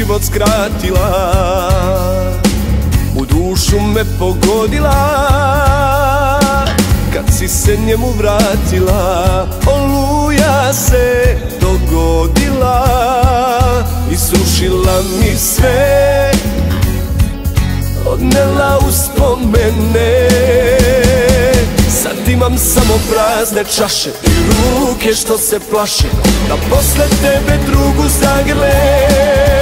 život skratila. U dušu me pogodila. Kad si se njemu vratila Oluja se dogodila. I srušila mi sve. Odnela uspomene Sad imam samo prazne čaše I ruke što se plaše Da posle tebe drugu zagrle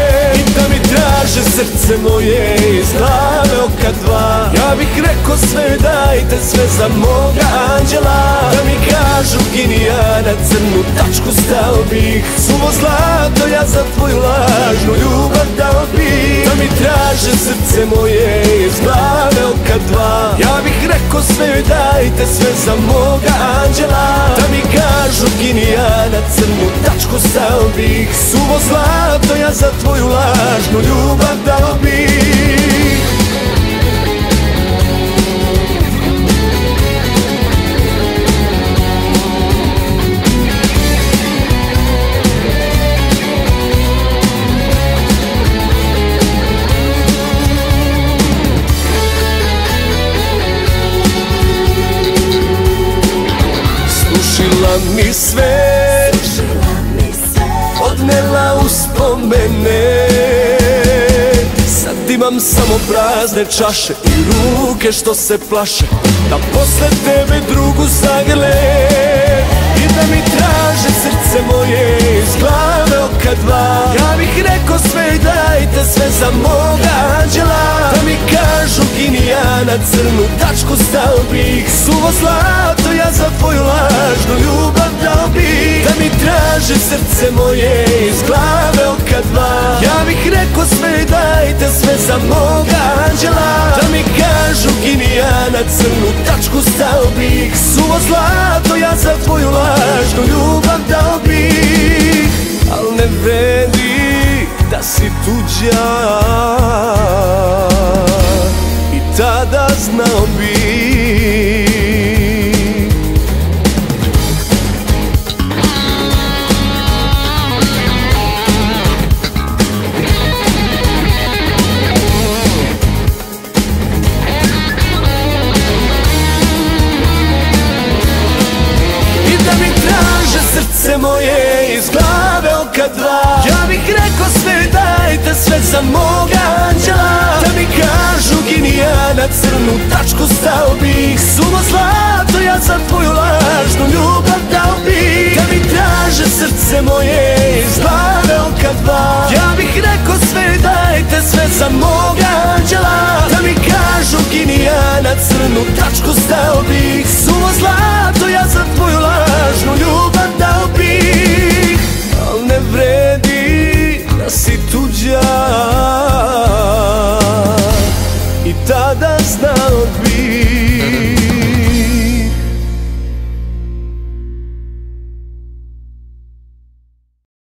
da mi traže srce moje iz glave oka dva. Ja bih rekao sve dajte sve za moga anđela. Da mi kažu gini ja na crnu tačku stao bih. Suvo zlato ja za tvoju lažnu ljubav dao bih. Da mi traže srce moje iz glave oka dva. Ja bih rekao sve dajte sve za moga anđela. Da mi kažu gini ja na crnu tačku stao bih. Suvo zlato ja za tvoju lažnu ljubav dao bih Slušila mi sve Odnela uspomene Sad imam samo prazne čaše I ruke što se plaše Da posle tebe drugu zagrle. I da mi traže srce moje Iz glave oka dva. Ja bih rekao sve i dajte sve za moga anđela. Da mi kažu gini ja na crnu tačku stao bih. Suvo zlato ja za tvoju lažnu ljubav dao bih. Da mi traže srce moje iz glave za moga anđela Da mi kažu gini ja na crnu tačku stao bih. Suvo zlato ja za tvoju lažnu ljubav dao bih. Al ne vredi da si tuđa. I tada znao bih moje iz glave oka dva. Ja bih rekao sve dajte sve za moga anđela. Da mi kažu gini ja na crnu tačku stao bih. Suvo zlato ja za tvoju lažnu ljubav dao bih. Da mi traže srce moje iz glave oka dva